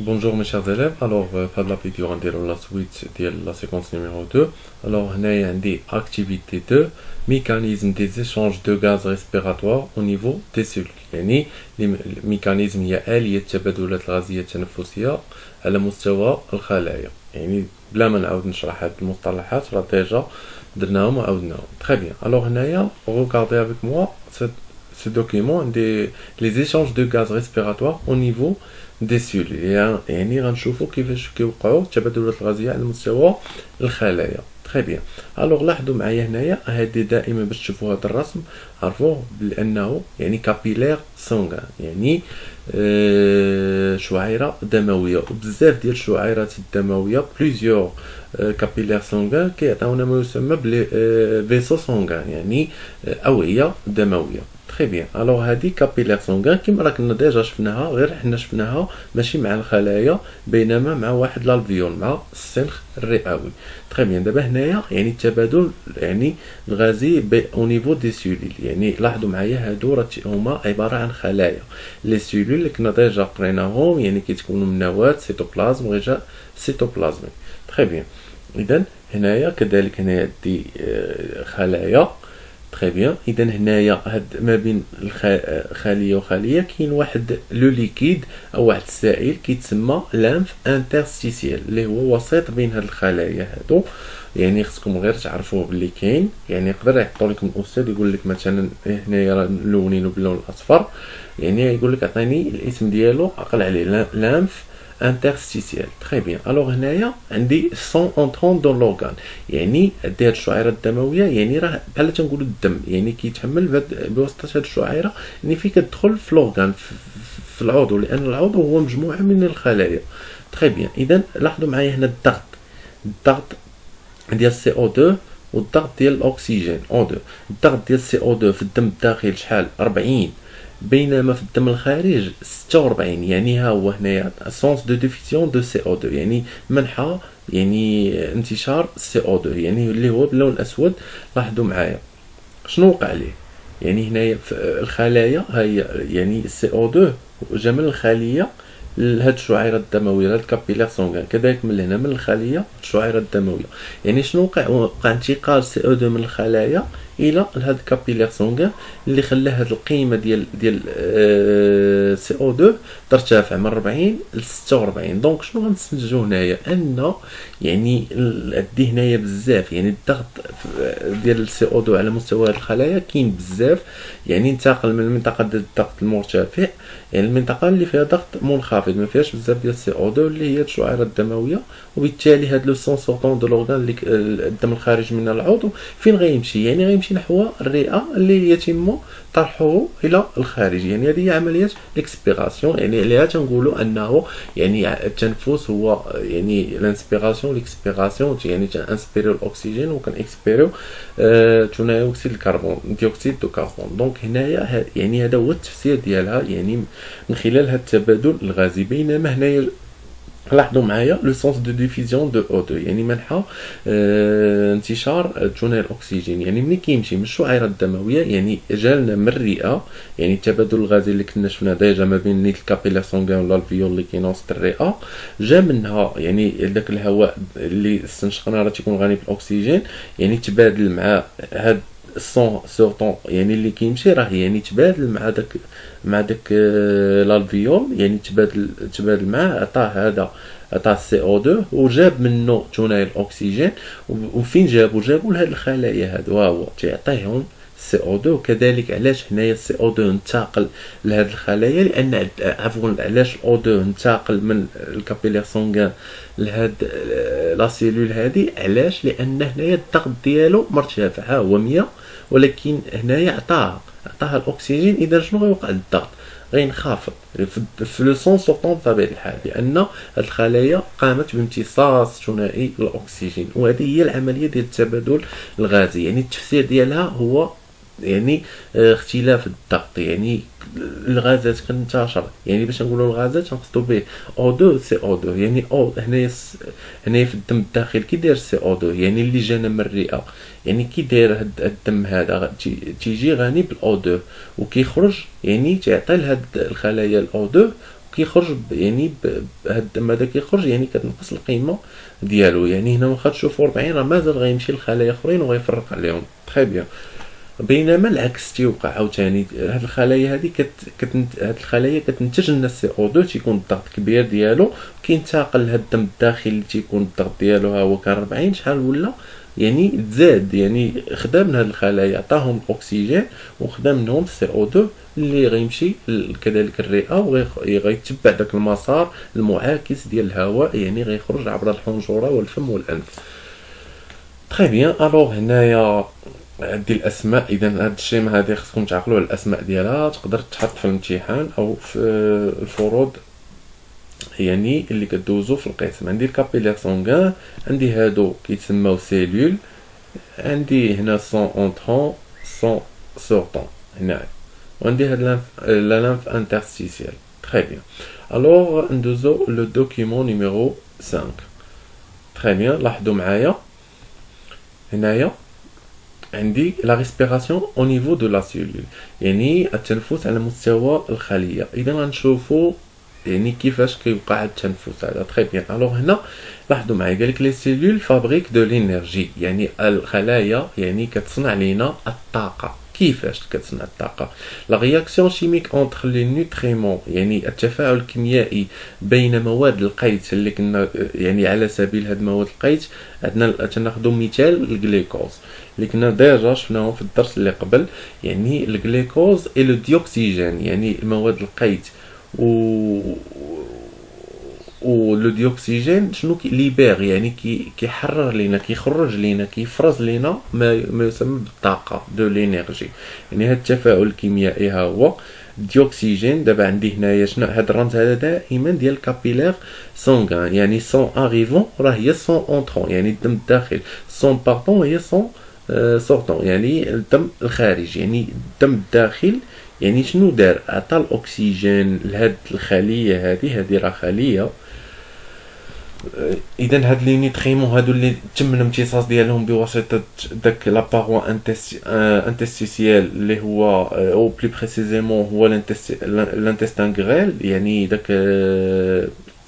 Bonjour mes chers élèves, alors euh, la vidéo on la suite de la séquence numéro 2 alors on a une activité 2 mécanisme des échanges de gaz respiratoires au niveau des cellules يعني الميكانيزم هي آلية التبادلات الغازية التنفسية على مستوى الخلايا يعني بلا ما نعاود نشرح هاد المصطلحات راه ديجا درناهم وعاودناهم تري بيان الوغ هنايا regardez avec moi ce document des les échanges de gaz respiratoires au niveau des cellules يعني غنشوفو كيفاش كيوقعو التبادلات الغازيه على مستوى الخلايا très bien alors لاحظوا معايا هنايا هادي دائما باش تشوفوا هذا الرسم عرفوه بانه يعني capillaire sanguin يعني آه شعيره دمويه وبزاف ديال الشعيرات الدمويه plusieurs آه capillaires sanguins كيعطيونا ما يسمى بلي آه vaisseaux sanguins يعني اوعيه دمويه très bien alors هادي capillaires sanguins كيما راه كنا déjà شفناها غير حنا شفناها ماشي مع الخلايا بينما مع واحد l'alvéole مع السنخ الرئوي. très bien دابا هنايا يعني التبادل يعني الغازي au niveau des cellules يعني لاحظوا معايا هادو راه هما عبارة عن خلايا. les cellules اللي كنا déjà قريناهم يعني كيتكونوا من نواة سيتوبلازم وغشاء سيتوبلازمي très bien اذا هنايا كذلك هنايا دي خلايا. très bien اذا هنايا هاد ما بين خليه وخليه كاين واحد le liquide أو واحد السائل كيتسمى lymphe interstitielle اللي هو وسيط بين هاد الخلايا هادو يعني خصكم غير تعرفوه بلي كاين يعني يقدر يحطوا لكم الاستاذ يقول لك مثلا هنايا راه ملونينو باللون الاصفر يعني يقول لك عطيني الاسم ديالو عقل عليه lymphe interstitielle. Très bien. Alors هنايا عندي sang entrant dans l'organe يعني هاد الشعيره الدمويه يعني راه بحال تنقولوا الدم يعني كيتحمل بواسطه هاد الشعيره يعني فين كتدخل في l'organe في العضو لأن العضو هو مجموعه من الخلايا très bien. اذا لاحظوا معايا هنا الضغط الضغط ديال CO2 والضغط ديال الاكسجين O2 الضغط ديال CO2 في الدم الداخل شحال 40 بينما في الدم الخارج 46 يعني ها هو هنايا sens de diffusion de CO2 يعني منحى يعني انتشار CO2 يعني اللي هو باللون الأسود لاحظوا معايا. شنو وقع ليه؟ يعني هنايا الخلايا هي يعني CO2 جا من الخلية لهاد الشعيرة الدموية هاد ال capillaire sanguin كذلك من هنا من الخلية الشعيرة الدموية. يعني شنو وقع؟ وقع انتقال CO2 من الخلايا إلى هاد ال capillaire sanguin اللي خلى هاد القيمة ديال ديال CO2 ترتفع من 40 ل 46 donc شنو غنستنتجو هنايا؟ أن يعني عندي هنايا بزاف. يعني الضغط ديال ال CO2 على مستوى الخلايا كاين بزاف. يعني انتقل من المنطقة ديال الضغط المرتفع يعني المنطقة اللي فيها ضغط منخفض. ما فيهاش بزاف ديال ال CO2 اللي هي الشعيرة الدموية. وبالتالي هاد le sang sortant de l'organe الدم الخارج من العضو فين غيمشي؟ يعني غيمشي نحو الرئة اللي يتم طرحه إلى الخارج. يعني هذه هي عملية ال expiration يعني عليها تنقولوا أنه يعني التنفس هو يعني ال inspiration ال expiration يعني تن inspirer يو الأكسجين وكان expirer يو آه ثاني أكسيد الكربون dioxyde de carbone. Donc هنايا يعني هذا هو التفسير ديالها يعني من خلال هذا التبادل الغازي. بينما هنايا لاحظوا معايا le sens de diffusion de O 2 يعني منحى آه انتشار ثنائي الاكسجين يعني ملي كيمشي من الشعيرة الدموية يعني جالنا من الرئة يعني التبادل الغازي اللي كنا شفنا déjà ما بين نيت ال capillaire sanguin ولا l'alvéole اللي كاين وسط الرئة جا منها يعني داك الهواء اللي استنشقنا راه تيكون غني بالأكسجين يعني تبادل مع هاد ال sang sortant يعني اللي كيمشي راه يعني تبادل مع داك مع داك l'alvéole يعني تبادل تبادل معاه عطاه هذا عطاه CO 2 وجاب منه ثنائي الاكسجين وفين جابو؟ جابو لهاد الخلايا هادو ها هو تيعطيهم CO 2 وكذلك علاش هنايا ال CO 2 انتقل لهاد الخلايا؟ لأن عفوا علاش ال O 2 انتقل من ال capillaire sanguin لهاد la cellule هادي. علاش؟ لأن هنايا الضغط ديالو مرتفع ها هو 100 ولكن هنايا عطاها عطاها الأكسجين. إذا شنو غيوقع؟ للضغط غينخفض في le sang sortant بطبيعه الحال لأن هاد الخلايا قامت بامتصاص ثنائي الأكسجين وهذه هي العملية ديال التبادل الغازي. يعني التفسير ديالها هو يعني آه، اختلاف الضغط يعني الغازات كتنتشر يعني باش نقولوا الغازات نقصدوا به O 2 CO 2 يعني أو هنايا هنايا في الدم الداخل كي داير CO 2 يعني اللي جانا من الرئة. يعني كي داير هاد الدم هذا تيجي غني بال O 2 وكيخرج يعني تيعطي لهاد الخلايا ال O 2 كيخرج يعني هاد الدم هذا كيخرج يعني كتنقص القيمة ديالو. يعني هنا واخا تشوفوا 40 راه مازال غيمشي لخلايا أخرين وغيفرق عليهم. Très bien بينما العكس تيوقع عاوتاني هاد الخلايا هادي كت... كت... هاد الخلايا كتنتج لنا CO 2 تيكون الضغط كبير ديالو كينتقل هاد الدم الداخلي اللي تيكون الضغط ديالو ها هو كان 40 شحال ولا؟ يعني تزاد يعني خدا من هاد الخلايا عطاهم الأكسجين وخدا منهم CO 2 اللي غيمشي كذلك الرئة وغيتبع داك المسار المعاكس ديال الهواء يعني غيخرج عبر الحنجرة والفم والأنف. Très bien alors هنايا عندي الأسماء إذا هاد الشيء هادي خصكم تعقلوا على الأسماء ديالها تقدر تحط في الامتحان أو في الفروض يعني اللي كدوزو في القسم. عندي ال capillaire sanguin عندي هادو كيتسماو cellule عندي هنا sang entrant sang sortant هنا. وعندي هاد la lymphe interstitielle. Très bien alors ندوزو le document numéro 5 très bien لاحظوا معايا؟ هنايا. عندي la respiration au niveau de la cellule يعني التنفس على مستوى الخلية. إذا غنشوفوا يعني كيفاش كيوقع التنفس. هذا très bien alors هنا لاحظوا معايا. قالك les cellules fabriquent de l'énergie يعني الخلايا يعني كتصنع لينا الطاقة. كيفاش كتصنع الطاقة؟ la réaction chimique entre les nutriments يعني التفاعل الكيميائي بين مواد القيت اللي كنا يعني على سبيل هاد مواد القيت عندنا تناخذوا مثال الجليكوز اللي كنا déjà شفناهم في الدرس اللي قبل يعني ال glucose et le dioxygène يعني مواد القيت و و le dioxygène شنو كي libère يعني كي كيحرر لينا كيخرج لينا كيفرز لينا ما, ما يسمى بالطاقة de l'énergie يعني هاد التفاعل الكيميائي ها هو dioxygène دابا عندي هنايا شنو؟ هاد الرمز هذا دائما ديال capillaire sanguin يعني sang arrivant راه هي sang entrant يعني الدم الداخل sang partant هي sang sortant يعني الدم الخارج يعني الدم الداخل يعني شنو دار؟ عطى الأكسجين لهاد الخلية هذه هذه راه خلية. اذا هاد les nutriments هادو اللي تم الامتصاص ديالهم بواسطة داك la paroi intestinale اللي هو أو plus précisément هو l'intestin grêle يعني داك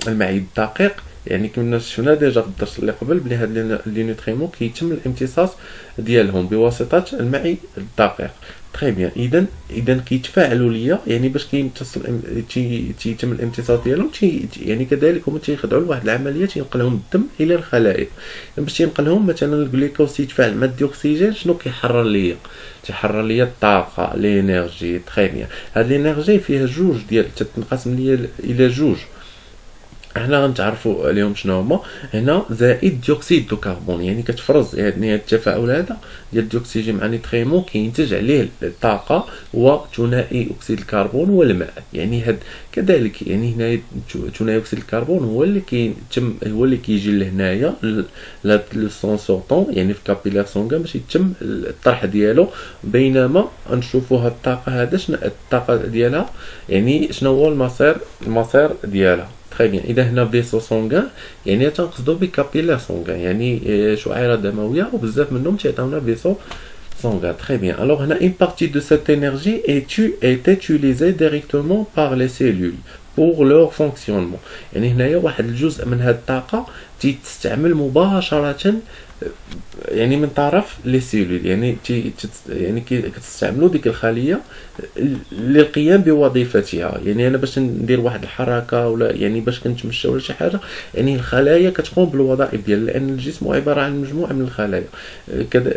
المعي الدقيق. يعني كنا شفنا déjà في الدرس اللي قبل بلي هاد les nutriments كيتم الامتصاص ديالهم بواسطة المعي الدقيق. Très bien اذا اذا كيتفاعلوا ليا يعني باش كيمتصل تيتم الامتصاص ديالهم يعني كذلك هما تيخضعوا لواحد العملية تينقلهم الدم إلى الخلايا باش تينقلهم مثلا الجلوكوز تيتفاعل مع ال dioxygène شنو كيحرر ليا تيحرر ليا الطاقه l'énergie très bien هاد l'énergie فيها جوج ديال تتنقسم ليا إلى جوج هنا غنتعرفوا عليهم شنو هما. هنا زائد dioxyde de carbone يعني كتفرز يعني هذا التفاعل هذا ديال ال dioxygène مع nutriments كينتج عليه الطاقة هو ثنائي أكسيد الكربون والماء. يعني هاد كذلك يعني هنا ثنائي أكسيد الكربون هو اللي كيتم هو اللي كيجي لهنايا sortant يعني في capillaire sanguin باش يتم الطرح ديالو. بينما نشوفوا هاد الطاقة هذا شنو الطاقة ديالها يعني شنو هو المسار المسار ديالها. Très bien اذا هنا vaisseau sanguin يعني تنقصدو ب capillaire sanguin يعني شعيره دمويه وبزاف منهم تيعطيونا vaisseaux sanguins. Très bien. Alors, on a une partie de cette énergie est, est utilisée directement par les cellules pour leur fonctionnement. يعني هنايا واحد الجزء من هاد الطاقة تستعمل مباشرة يعني من طرف لي سيلول يعني تي يعني كتستعملوا ديك الخلية للقيام بوظيفتها. يعني أنا باش ندير واحد الحركة ولا يعني باش كنتمشى ولا شي حاجة يعني الخلايا كتقوم بالوظائف ديال لأن الجسم عبارة عن مجموعة من الخلايا.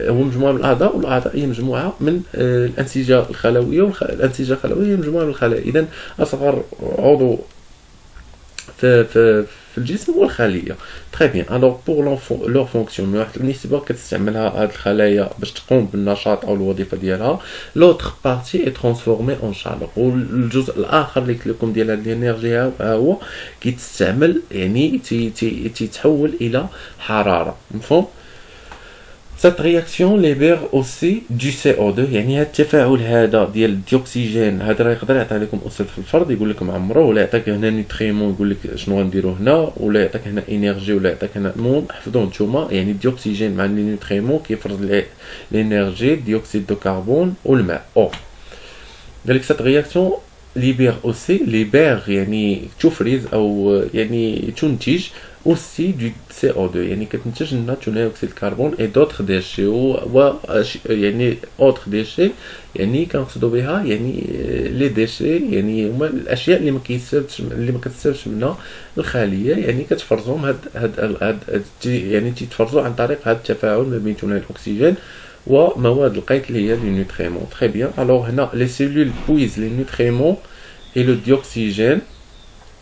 هو مجموعة من الأعضاء والأعضاء هي مجموعة من آه، الأنسجة الخلوية والانسجه الخلوية هي مجموعة من الخلايا. اذا أصغر عضو في في في الجسم هو الخليه très bien alors pour leur fonction واحد النسبة كتستعملها هاد الخلايا باش تقوم بالنشاط أو الوظيفة ديالها. L'autre partie est transformée en chaleur والجزء الآخر اللي قلت ديال هاد ال énergie ها هو كيتستعمل يعني تيتحول إلى حرارة. مفهوم؟ Cette réaction libère aussi du CO2 يعني التفاعل هذا ديال ال dioxygène. هذا راه يقدر يعطي لكم أستاذ في الفرض يقول لكم عمره ولا يعطيك هنا nutriments يقول لك شنو غنديرو هنا ولا يعطيك هنا énergie ولا يعطيك هنا المهم حفظوه نتوما يعني ال dioxygène مع ال nutriments كيفرز ال énergie dioxyde de carbone والماء. أو. قال لك cette réaction libère aussi libère يعني تفرز أو يعني تنتج aussi du CO2 يعني كتنتج لنا ثاني اكسيد الكربون et d'autres déchets و يعني autres déchets يعني كنقصدوا بها يعني les déchets يعني هما الأشياء اللي ما كيستافدش اللي ما كتستافدش منها الخلية يعني كتفرزهم هاد هاد هاد يعني تيتفرزوا عن طريق هاد التفاعل ما بين ثاني الأكسجين ومواد القيت اللي هي les nutriments très bien alors هنا les cellules puisent les nutriments et le dioxygène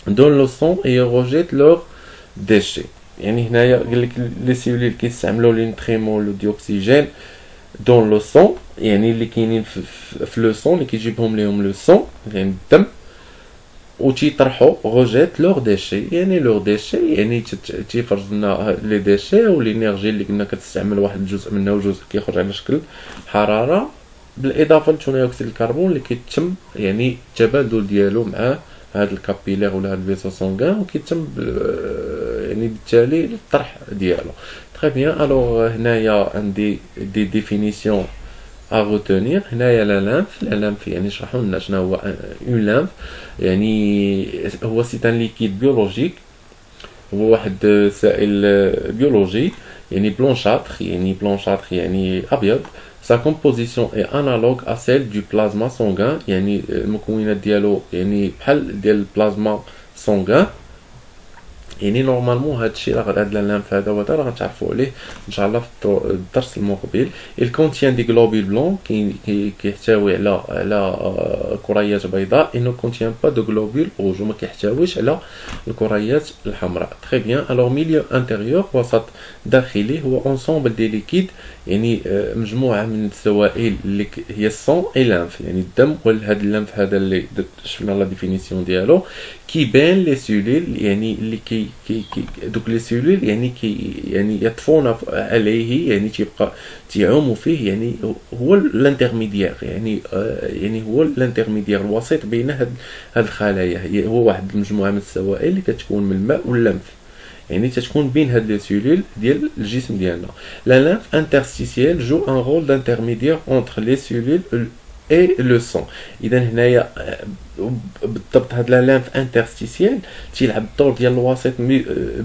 dans le sang et rejettent leurs déchets. يعني هنايا قال لك les cellules كيستعملوا les nutriments le dioxygène dans le sang يعني اللي كاينين في le sang اللي كيجيبهم ليهم لو سون يعني الدم و تيطرحوا rejettent leurs déchets يعني leurs déchets يعني تيفرز لنا les déchets و l'énergie اللي كنا كتستعمل واحد الجزء منها وجزء كيخرج على شكل حراره بالاضافه لثاني اكسيد الكربون اللي كيتم يعني التبادل ديالو مع هاد les capillaires ولا هاد ال vaisseau sanguin وكيتم يعني بالتالي الطرح ديالو très bien alors هنايا عندي des définitions à retenir هنايا la lymphe la lymphe يعني شرحوا لنا شنو هو une lymphe يعني هو c'est un liquide biologique هو واحد سائل بيولوجي يعني blanchâtre يعني blanchâtre يعني ابيض Sa composition est analogue à celle du plasma sanguin. يعني المكونات ديالو يعني بحال ديال ال plasma sanguin. يعني normalement هذا الشيء راه هذا ال lymphe هذا وهذا راه غنتعرفوا عليه إن شاء الله في الدرس المقبل. Contient des globules blancs كيحتوي على على كريات بيضاء. Ne contient pas de globules rouges وما كيحتويش على الكريات الحمراء. Très bien. Alors milieu intérieur وسط داخلي هو ensemble des liquides يعني مجموعة من السوائل اللي هي ال sang et lymphe يعني الدم وهذا ال lymphe هذا اللي شفنا la définition ديالو كيبان les cellules يعني اللي كي كي, كي دوك les cellules يعني كي يعني يطفون عليه يعني تيبقى تيعوم فيه يعني هو ال intermédiaire يعني آه يعني هو ال intermédiaire الوسيط بين هاد هاد الخلايا. هو واحد المجموعه من السوائل اللي كتكون من الماء وال lymphe. يعني تتكون بين هاد les cellules ديال الجسم ديالنا. la lymphe interstitielle joue un rôle d'intermédiaire entre les cellules et le sang اذا هنايا بالضبط هاد la lymphe interstitielle تيلعب الدور ديال الوسيط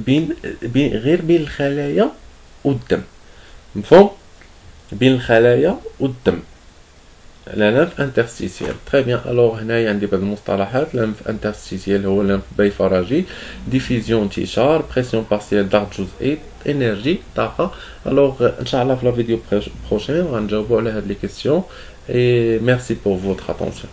بين بين غير بين الخلايا والدم. مفهوم؟ بين الخلايا والدم. la lymphe interstitielle. très bien alors هنايا عندي بعض المصطلحات. lymphe interstitielle هو لانف بيفراجي. diffusion انتشار pression partielle ضغط جزئي énergie طاقة. alors إن شاء الله في la vidéo prochaine غنجاوبو على هاد les questions et merci pour votre attention